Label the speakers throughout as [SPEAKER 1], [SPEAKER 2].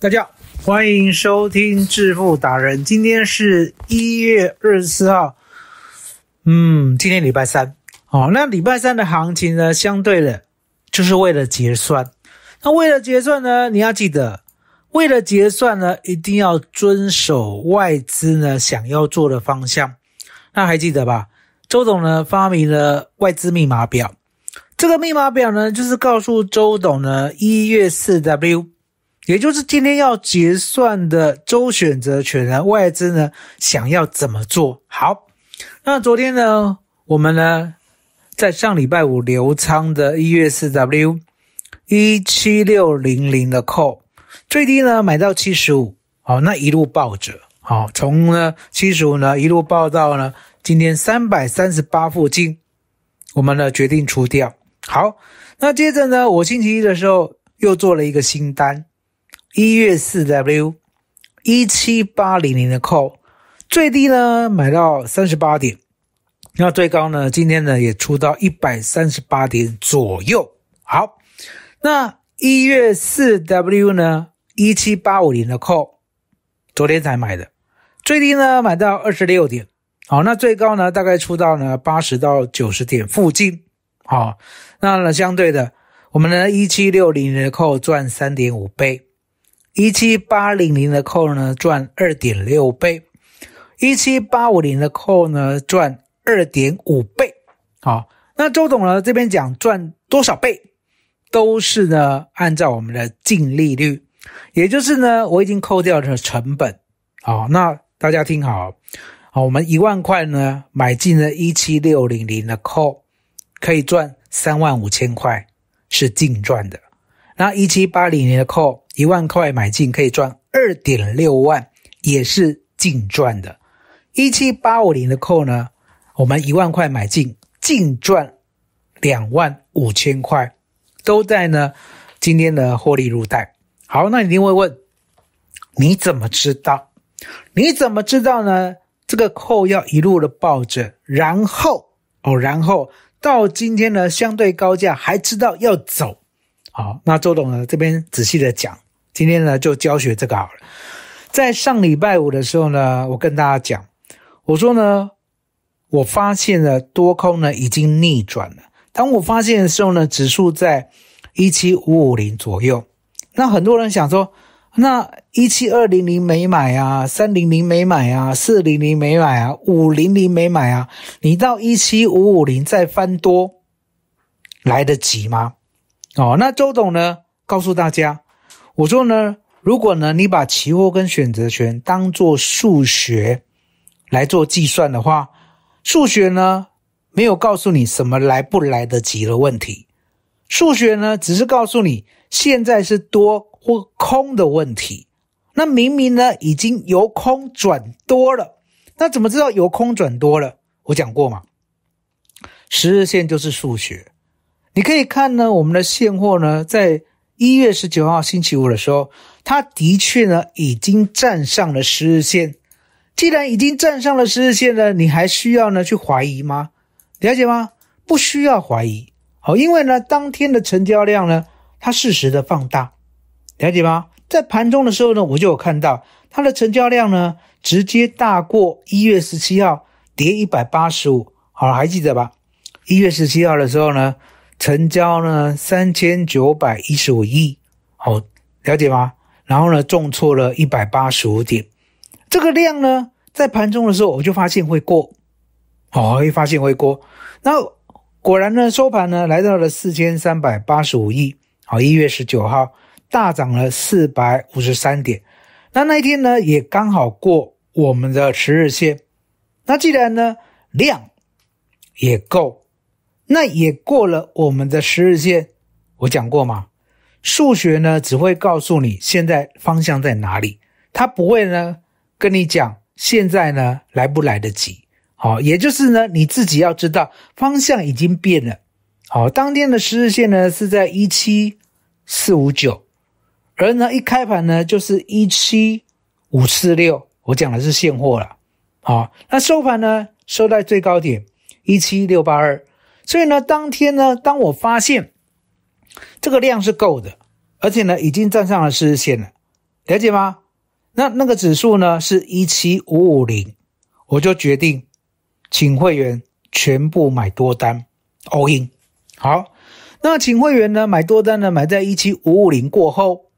[SPEAKER 1] 大家好，欢迎收听致富达人。今天是一月二十四号，嗯，今天礼拜三。哦，那礼拜三的行情呢，相对的，就是为了结算。那为了结算呢，你要记得，为了结算呢，一定要遵守外资呢想要做的方向。那还记得吧？周董呢发明了外资密码表，这个密码表呢，就是告诉周董呢，一月四 W。也就是今天要结算的周选择权呢，外资呢想要怎么做好？那昨天呢，我们呢在上礼拜五留仓的一月四 W 一七六零零的 call 最低呢买到七十五，好，那一路抱着，好，从呢七十五呢一路抱到呢今天三百三十八附近，我们呢决定出掉。好，那接着呢，我星期一的时候又做了一个新单。一月四 W 一七八零零的 call 最低呢买到三十八点，那最高呢今天呢也出到一百三十八点左右。好，那一月四 W 呢一七八五零的 call 昨天才买的，最低呢买到二十六点，好，那最高呢大概出到呢八十到九十点附近。好，那呢相对的，我们呢一七六零零的 call 赚三点五倍。一七八零零的 call 呢赚二点六倍，一七八五零的 call 呢赚二点五倍。好，那周董呢这边讲赚多少倍，都是呢按照我们的净利率，也就是呢我已经扣掉了成本。好，那大家听好，好，我们一万块呢买进了一七六零零的 call，可以赚三万五千块，是净赚的。那一七八零年的 call 一万块买进可以赚二点六万，也是净赚的。一七八五零的 call 呢，我们一万块买进净赚两万五千块，都在呢今天的获利入袋。好，那你一定会问，你怎么知道？你怎么知道呢？这个扣要一路的抱着，然后哦，然后到今天呢相对高价，还知道要走。好，那周董呢这边仔细的讲，今天呢就教学这个好了。在上礼拜五的时候呢，我跟大家讲，我说呢，我发现了多空呢已经逆转了。当我发现的时候呢，指数在一七五五零左右。那很多人想说，那一七二零零没买啊，三零零没买啊，四零零没买啊，五零零没买啊，你到一七五五零再翻多，来得及吗？哦，那周董呢？告诉大家，我说呢，如果呢你把期货跟选择权当做数学来做计算的话，数学呢没有告诉你什么来不来得及的问题，数学呢只是告诉你现在是多或空的问题。那明明呢已经由空转多了，那怎么知道由空转多了？我讲过嘛，十日线就是数学。你可以看呢，我们的现货呢，在一月十九号星期五的时候，它的确呢已经站上了十日线。既然已经站上了十日线了，你还需要呢去怀疑吗？了解吗？不需要怀疑。好，因为呢，当天的成交量呢，它适时的放大，了解吗？在盘中的时候呢，我就有看到它的成交量呢，直接大过一月十七号跌一百八十五。好，还记得吧？一月十七号的时候呢？成交呢三千九百一十五亿，好了解吗？然后呢重挫了一百八十五点，这个量呢在盘中的时候我就发现会过，哦会发现会过，那果然呢收盘呢来到了四千三百八十五亿，好一月十九号大涨了四百五十三点，那那一天呢也刚好过我们的十日线，那既然呢量也够。那也过了我们的十日线，我讲过吗？数学呢只会告诉你现在方向在哪里，它不会呢跟你讲现在呢来不来得及。好，也就是呢你自己要知道方向已经变了。好，当天的十日线呢是在一七四五九，而呢一开盘呢就是一七五四六，我讲的是现货了。好，那收盘呢收在最高点一七六八二。所以呢，当天呢，当我发现这个量是够的，而且呢，已经站上了十日线了，了解吗？那那个指数呢是一七五五零，我就决定请会员全部买多单，all in。好，那请会员呢买多单呢，买在一七五五零过后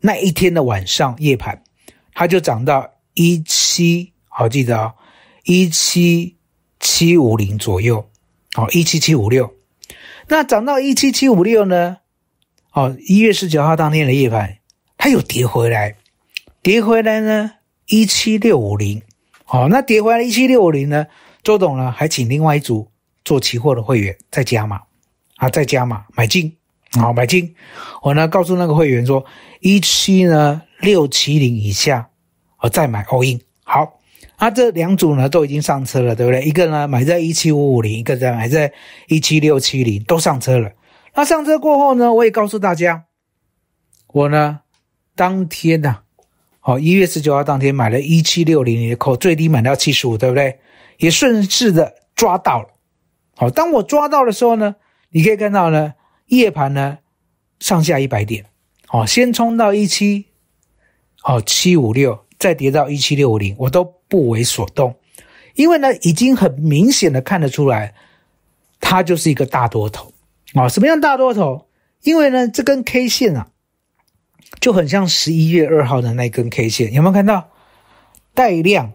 [SPEAKER 1] 那一天的晚上夜盘，它就涨到一七，好记得啊，一七七五零左右，好一七七五六。那涨到一七七五六呢？哦，一月十九号当天的夜盘，它又跌回来。跌回来呢，一七六五零，好，那跌回来一七六五零呢？周董呢还请另外一组做期货的会员再加码，啊，再加码买进，好买进。我呢告诉那个会员说，一七呢六七零以下，我再买 all in。好，啊，这两组呢都已经上车了，对不对？一个呢买在一七五五零，一个在买在一七六七零，都上车了。那上车过后呢，我也告诉大家，我呢当天呢。好，一月十九号当天买了一七六零零的扣，最低买到七十五，对不对？也顺势的抓到了。好，当我抓到的时候呢，你可以看到呢，夜盘呢上下一百点，好，先冲到一七，哦七五六，再跌到一七六五零，我都不为所动，因为呢，已经很明显的看得出来，它就是一个大多头。啊，什么样大多头？因为呢，这根 K 线啊。就很像十一月二号的那根 K 线，有没有看到带量，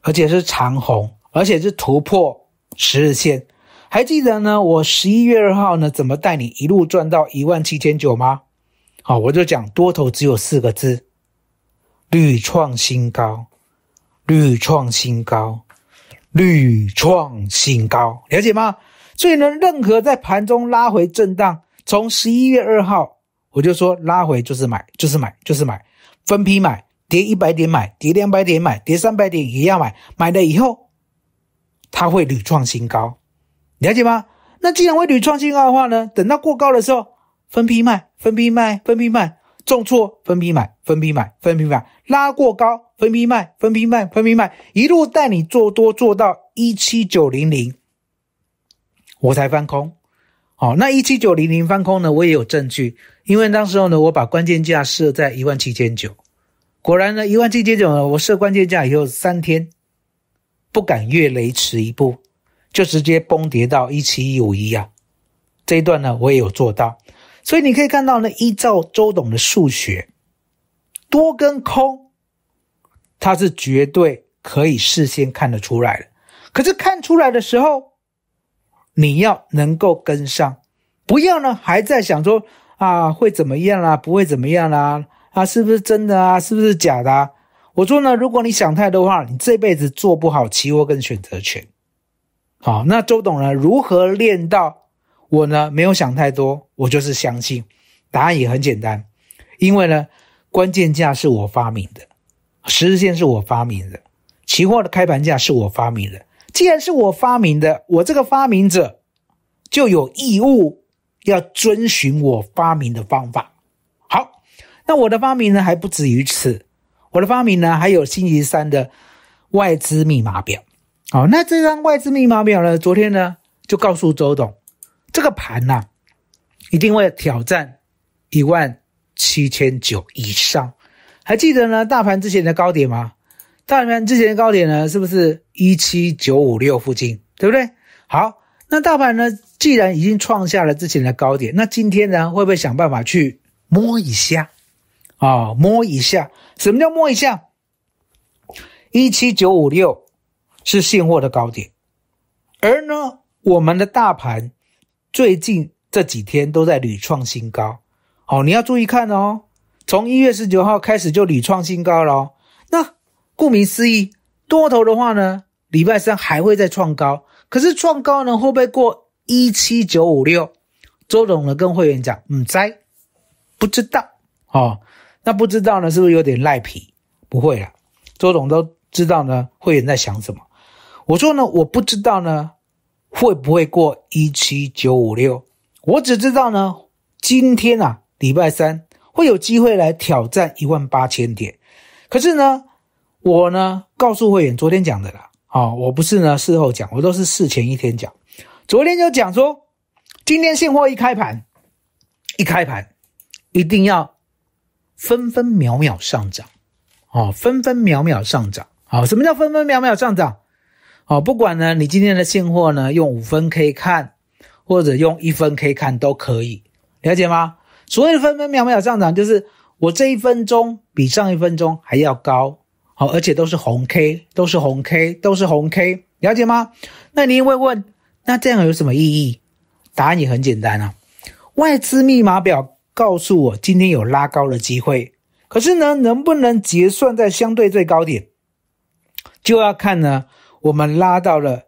[SPEAKER 1] 而且是长红，而且是突破十日线？还记得呢？我十一月二号呢，怎么带你一路赚到一万七千九吗？好，我就讲多头只有四个字：屡创新高，屡创新高，屡创新高，了解吗？所以呢，任何在盘中拉回震荡，从十一月二号。我就说拉回就是买，就是买，就是买，分批买，跌一百点买，跌两百点买，跌三百点也要买，买了以后，它会屡创新高，了解吗？那既然会屡创新高的话呢，等到过高的时候，分批卖，分批卖，分批卖，重挫分批买，分批买，分批买，拉过高分批卖，分批卖，分批卖，一路带你做多做到一七九零零，我才翻空。好，那一七九零零翻空呢？我也有证据，因为当时候呢，我把关键价设在一万七千九，果然呢，一万七千九呢，我设关键价以后三天不敢越雷池一步，就直接崩跌到一七一五一啊。这一段呢，我也有做到，所以你可以看到呢，依照周董的数学，多跟空，它是绝对可以事先看得出来的。可是看出来的时候，你要能够跟上，不要呢还在想说啊会怎么样啦，不会怎么样啦，啊是不是真的啊，是不是假的？我说呢，如果你想太多的话，你这辈子做不好期货跟选择权。好，那周董呢如何练到我呢没有想太多，我就是相信。答案也很简单，因为呢关键价是我发明的，十日线是我发明的，期货的开盘价是我发明的。既然是我发明的，我这个发明者就有义务要遵循我发明的方法。好，那我的发明呢还不止于此，我的发明呢还有星期三的外资密码表。好，那这张外资密码表呢，昨天呢就告诉周董，这个盘呐一定会挑战一万七千九以上。还记得呢大盘之前的高点吗？大盘之前的高点呢，是不是一七九五六附近，对不对？好，那大盘呢，既然已经创下了之前的高点，那今天呢，会不会想办法去摸一下？啊，摸一下，什么叫摸一下？一七九五六是现货的高点，而呢，我们的大盘最近这几天都在屡创新高。好，你要注意看哦，从一月十九号开始就屡创新高了。那顾名思义，多头的话呢，礼拜三还会再创高。可是创高呢，会不会过一七九五六？周董呢跟会员讲，嗯，在，不知道哦。那不知道呢，是不是有点赖皮？不会了，周董都知道呢，会员在想什么。我说呢，我不知道呢，会不会过一七九五六？我只知道呢，今天啊，礼拜三会有机会来挑战一万八千点。可是呢？我呢，告诉会员，昨天讲的啦，啊，我不是呢事后讲，我都是事前一天讲。昨天就讲说，今天现货一开盘，一开盘一定要分分秒秒上涨，哦，分分秒秒上涨，好，什么叫分分秒秒上涨？哦，不管呢，你今天的现货呢，用五分 K 看，或者用一分 K 看都可以，了解吗？所谓的分分秒秒上涨，就是我这一分钟比上一分钟还要高，好，而且都是红 K，都是红 K，都是红 K，了解吗？那你会问，那这样有什么意义？答案也很简单啊，外资密码表告诉我今天有拉高的机会，可是呢，能不能结算在相对最高点，就要看呢，我们拉到了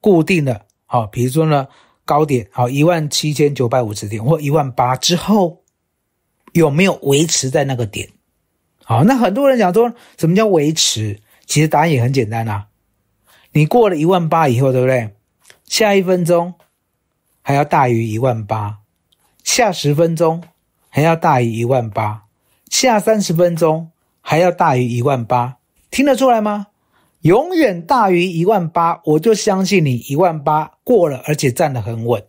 [SPEAKER 1] 固定的，好，比如说呢高点，好一万七千九百五十点或一万八之后。有没有维持在那个点？好，那很多人讲说什么叫维持？其实答案也很简单啊，你过了一万八以后，对不对？下一分钟还要大于一万八，下十分钟还要大于一万八，下三十分钟还要大于一万八，听得出来吗？永远大于一万八，我就相信你一万八过了，而且站得很稳。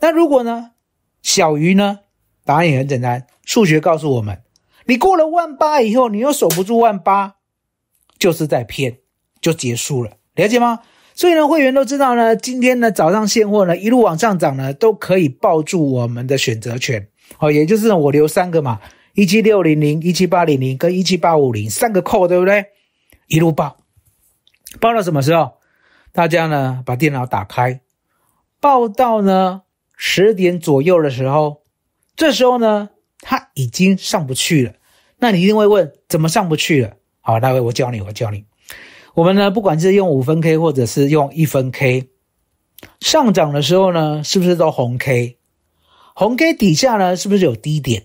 [SPEAKER 1] 那如果呢？小于呢？答案也很简单。数学告诉我们，你过了万八以后，你又守不住万八，就是在骗，就结束了，了解吗？所以呢，会员都知道呢，今天呢早上现货呢一路往上涨呢，都可以抱住我们的选择权，哦，也就是我留三个嘛，一七六零零、一七八零零跟一七八五零三个扣，对不对？一路报，报到什么时候？大家呢把电脑打开，报到呢十点左右的时候，这时候呢。它已经上不去了，那你一定会问，怎么上不去了？好，大卫，我教你，我教你。我们呢，不管是用五分 K 或者是用一分 K，上涨的时候呢，是不是都红 K？红 K 底下呢，是不是有低点？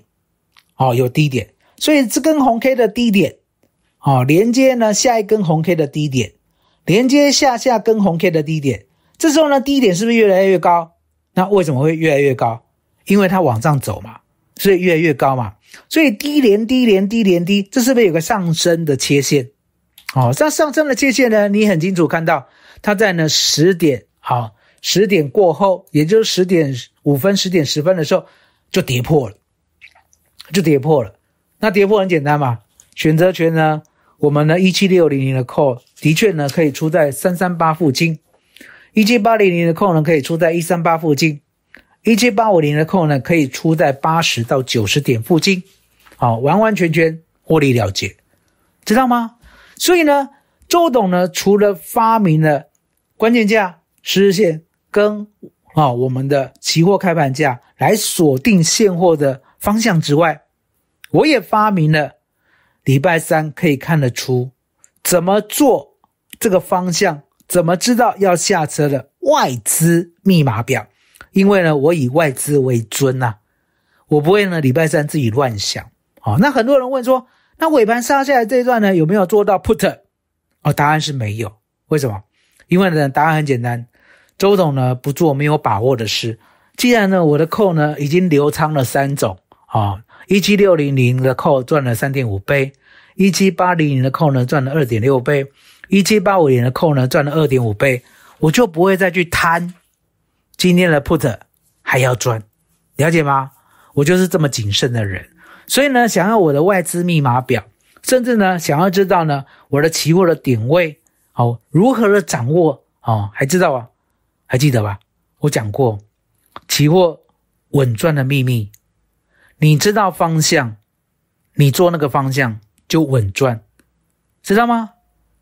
[SPEAKER 1] 哦，有低点，所以这根红 K 的低点，哦，连接呢下一根红 K 的低点，连接下下根红 K 的低点，这时候呢，低点是不是越来越高？那为什么会越来越高？因为它往上走嘛。所以越来越高嘛，所以低连低连低连低，这是不是有个上升的切线？哦，这上升的切线呢，你很清楚看到，它在呢十点，好，十点过后，也就是十点五分、十点十分的时候就跌破了，就跌破了。那跌破很简单嘛，选择权呢，我们呢一七六零零的 call 的确呢可以出在三三八附近，一七八零零的 call 呢可以出在一三八附近。一七八五零的扣呢，可以出在八十到九十点附近，好，完完全全获利了结，知道吗？所以呢，周董呢，除了发明了关键价、十日线跟啊我们的期货开盘价来锁定现货的方向之外，我也发明了礼拜三可以看得出怎么做这个方向，怎么知道要下车的外资密码表。因为呢，我以外资为尊呐，我不会呢礼拜三自己乱想。哦，那很多人问说，那尾盘杀下来这一段呢，有没有做到 put？哦，答案是没有。为什么？因为呢，答案很简单，周董呢不做没有把握的事。既然呢我的扣呢已经流仓了三种，啊，一七六零零的扣赚了三点五倍，一七八零零的扣呢赚了二点六倍，一七八五零的扣呢赚了二点五倍，我就不会再去贪。今天的 put 还要赚，了解吗？我就是这么谨慎的人，所以呢，想要我的外资密码表，甚至呢，想要知道呢我的期货的点位，好如何的掌握哦，还知道啊？还记得吧？我讲过期货稳赚的秘密，你知道方向，你做那个方向就稳赚，知道吗？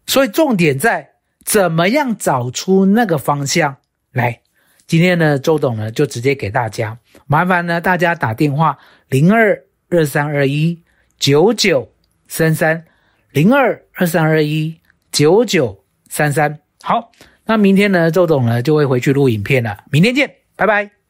[SPEAKER 1] 所以重点在怎么样找出那个方向来。今天呢，周董呢就直接给大家，麻烦呢大家打电话零二二三二一九九三三零二二三二一九九三三。好，那明天呢，周董呢就会回去录影片了。明天见，拜拜。